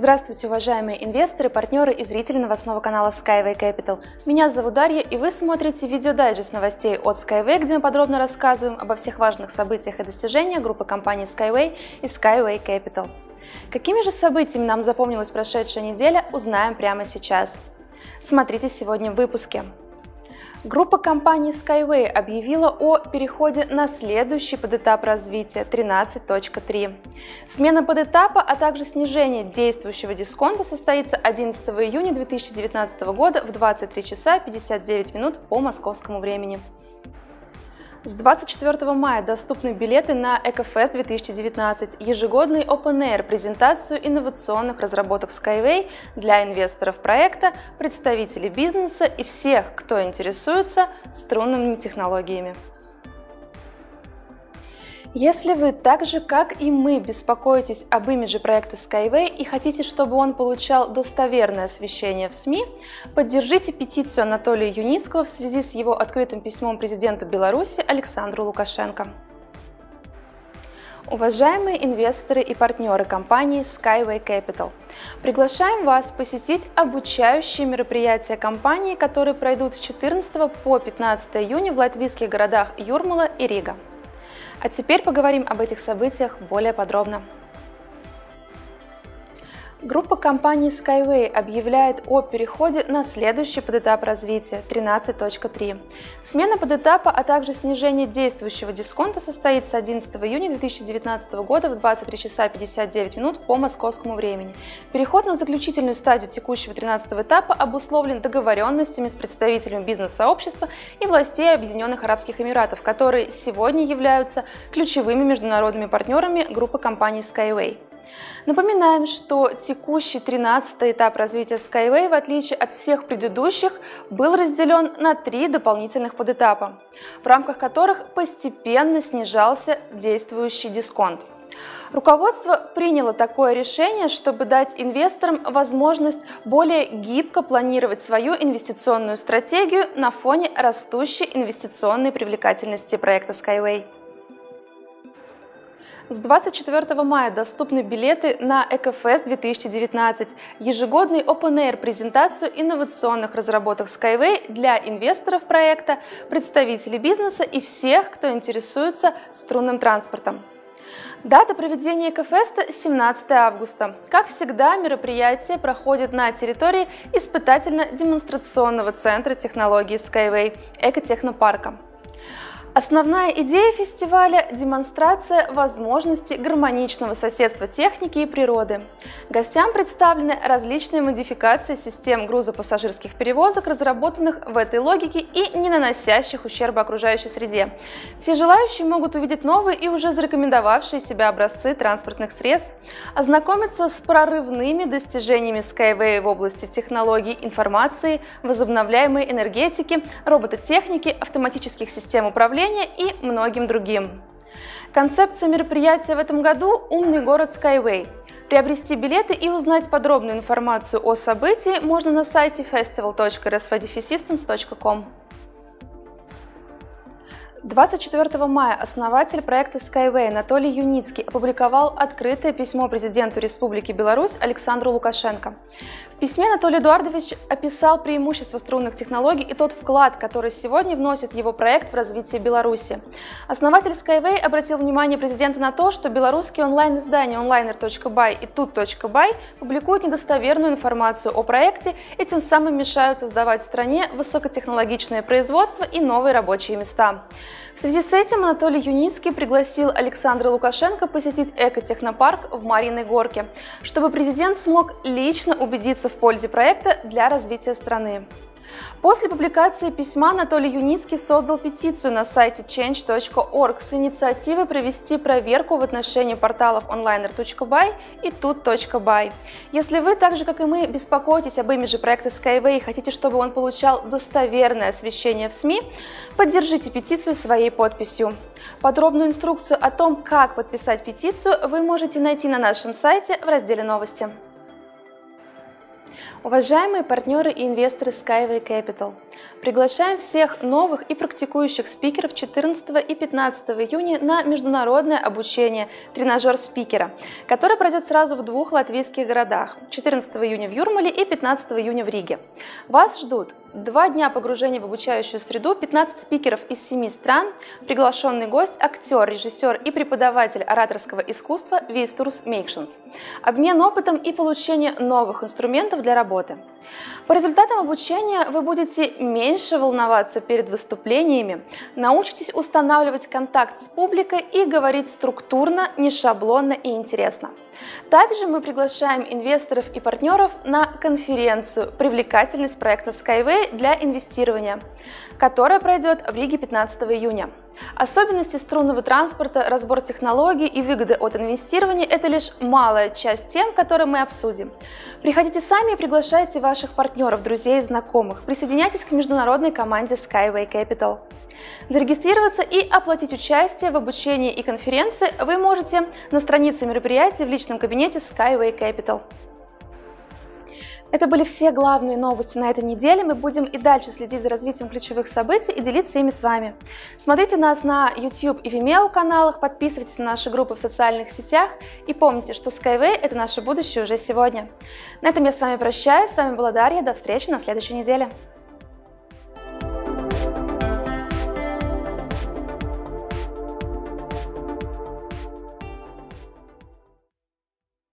Здравствуйте, уважаемые инвесторы, партнеры и зрители новостного канала Skyway Capital. Меня зовут Дарья, и вы смотрите видеодайджест новостей от Skyway, где мы подробно рассказываем обо всех важных событиях и достижениях группы компаний Skyway и Skyway Capital. Какими же событиями нам запомнилась прошедшая неделя, узнаем прямо сейчас. Смотрите сегодня в выпуске. Группа компаний Skyway объявила о переходе на следующий подэтап развития 13.3. Смена подэтапа, а также снижение действующего дисконта состоится 11 июня 2019 года в 23 часа 59 минут по московскому времени. С 24 мая доступны билеты на EcoFest 2019, ежегодный Open Air, презентацию инновационных разработок Skyway для инвесторов проекта, представителей бизнеса и всех, кто интересуется струнными технологиями. Если вы так же, как и мы, беспокоитесь об имидже проекта Skyway и хотите, чтобы он получал достоверное освещение в СМИ, поддержите петицию Анатолия Юницкого в связи с его открытым письмом президенту Беларуси Александру Лукашенко. Уважаемые инвесторы и партнеры компании Skyway Capital, приглашаем вас посетить обучающие мероприятия компании, которые пройдут с 14 по 15 июня в латвийских городах Юрмала и Рига. А теперь поговорим об этих событиях более подробно. Группа компаний Skyway объявляет о переходе на следующий подэтап развития 13.3. Смена подэтапа, а также снижение действующего дисконта состоится 11 июня 2019 года в 23 часа 59 минут по московскому времени. Переход на заключительную стадию текущего 13 этапа обусловлен договоренностями с представителями бизнес-сообщества и властей Объединенных Арабских Эмиратов, которые сегодня являются ключевыми международными партнерами группы компаний Skyway. Напоминаем, что текущий 13 этап развития Skyway, в отличие от всех предыдущих, был разделен на три дополнительных подэтапа, в рамках которых постепенно снижался действующий дисконт. Руководство приняло такое решение, чтобы дать инвесторам возможность более гибко планировать свою инвестиционную стратегию на фоне растущей инвестиционной привлекательности проекта Skyway. С 24 мая доступны билеты на EcoFest 2019, ежегодный Open Air презентацию инновационных разработок Skyway для инвесторов проекта, представителей бизнеса и всех, кто интересуется струнным транспортом. Дата проведения Экофеста 17 августа. Как всегда, мероприятие проходит на территории испытательно-демонстрационного центра технологий Skyway Экотехнопарка. Основная идея фестиваля – демонстрация возможности гармоничного соседства техники и природы. Гостям представлены различные модификации систем грузопассажирских перевозок, разработанных в этой логике и не наносящих ущерба окружающей среде. Все желающие могут увидеть новые и уже зарекомендовавшие себя образцы транспортных средств, ознакомиться с прорывными достижениями Skyway в области технологий информации, возобновляемой энергетики, робототехники, автоматических систем управления, управления и многим другим. Концепция мероприятия в этом году – «Умный город Skyway». Приобрести билеты и узнать подробную информацию о событии можно на сайте festival.rsvdfsystems.com. 24 мая основатель проекта Skyway Анатолий Юницкий опубликовал открытое письмо президенту Республики Беларусь Александру Лукашенко. В письме Анатолий Эдуардович описал преимущества струнных технологий и тот вклад, который сегодня вносит его проект в развитие Беларуси. Основатель Skyway обратил внимание президента на то, что белорусские онлайн-издания onliner.by и тут.by публикуют недостоверную информацию о проекте и тем самым мешают создавать в стране высокотехнологичное производство и новые рабочие места. В связи с этим Анатолий Юницкий пригласил Александра Лукашенко посетить экотехнопарк в Мариной Горке, чтобы президент смог лично убедиться в пользе проекта для развития страны. После публикации письма Анатолий Юницкий создал петицию на сайте change.org с инициативой провести проверку в отношении порталов onliner.by и тут.by. Если вы, так же как и мы, беспокоитесь об имидже проекта Skyway и хотите, чтобы он получал достоверное освещение в СМИ, поддержите петицию своей подписью. Подробную инструкцию о том, как подписать петицию, вы можете найти на нашем сайте в разделе «Новости». Уважаемые партнеры и инвесторы Skyway Capital, приглашаем всех новых и практикующих спикеров 14 и 15 июня на международное обучение «Тренажер спикера», которое пройдет сразу в двух латвийских городах – 14 июня в Юрмале и 15 июня в Риге. Вас ждут Два дня погружения в обучающую среду, 15 спикеров из 7 стран, приглашенный гость, актер, режиссер и преподаватель ораторского искусства Вистурс Мейкшенс. Обмен опытом и получение новых инструментов для работы работы. По результатам обучения вы будете меньше волноваться перед выступлениями, научитесь устанавливать контакт с публикой и говорить структурно, не шаблонно и интересно. Также мы приглашаем инвесторов и партнеров на конференцию «Привлекательность проекта Skyway для инвестирования», которая пройдет в Риге 15 июня. Особенности струнного транспорта, разбор технологий и выгоды от инвестирования – это лишь малая часть тем, которые мы обсудим. Приходите сами и приглашайте ваших партнеров, друзей и знакомых. Присоединяйтесь к международной команде Skyway Capital. Зарегистрироваться и оплатить участие в обучении и конференции вы можете на странице мероприятия в личном кабинете Skyway Capital. Это были все главные новости на этой неделе. Мы будем и дальше следить за развитием ключевых событий и делиться ими с вами. Смотрите нас на YouTube и Vimeo каналах, подписывайтесь на наши группы в социальных сетях и помните, что Skyway – это наше будущее уже сегодня. На этом я с вами прощаюсь. С вами была Дарья. До встречи на следующей неделе.